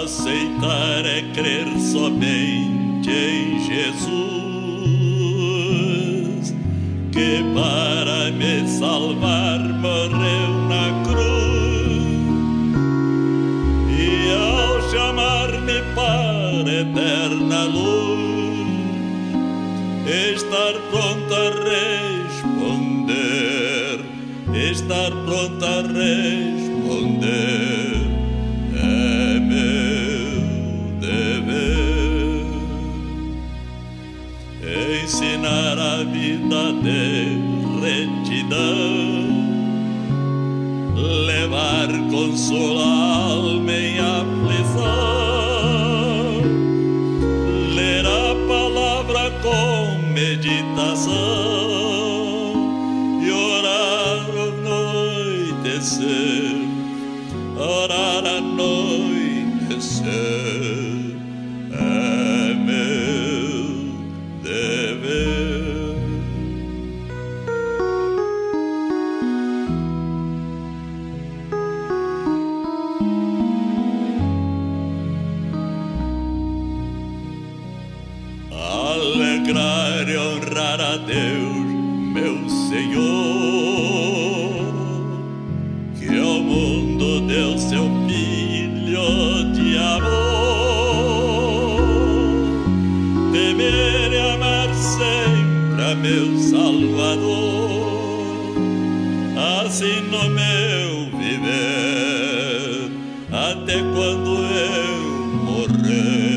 acreditar é crer somente em Jesus, que para me salvar morreu na cruz e ao chamar-me para eterna luz, estar pronto a responder, estar pronto a responder. Ensinar a vida de retidão, levar consolo à alma em aflição, ler a palavra com meditação. E orar ao anoitecer, orar à anoitecer. consagrar e honrar a Deus, meu Senhor, que é ao mundo deu seu filho de amor. Temer e amar sempre a meu Salvador, assim no meu viver, até quando eu morrer.